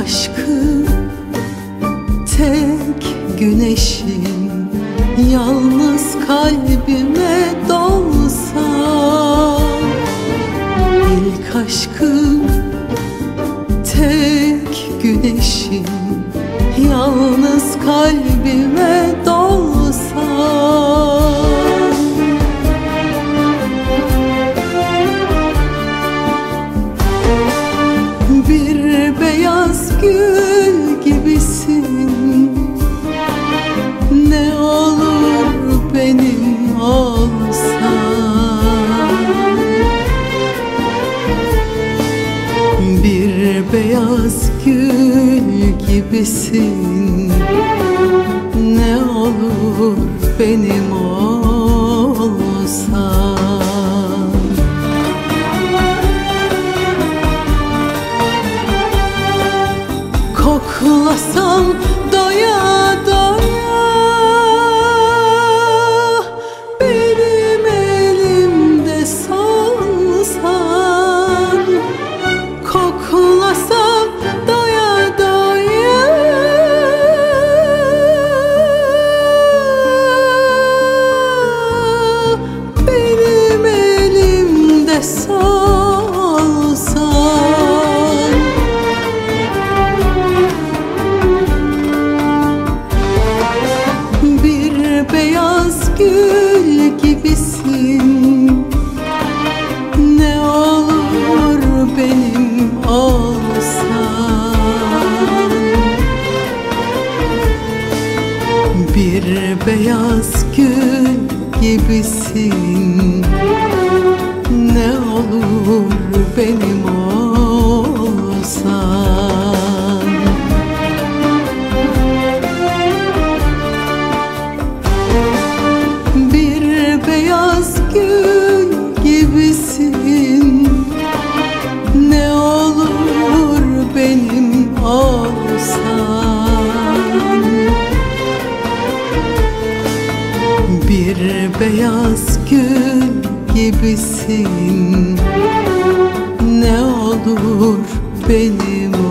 İlk aşkım tek güneşim Yalnız kalbime dolsa İlk aşkım tek güneşim beyaz gül gibisin. Ne olur benim olsan Koklasam Bir beyaz gül gibisin. Ne olur benim olsan. Bir beyaz gül Bir beyaz gül gibisin. Ne olur benim